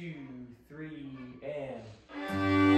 two, three, and.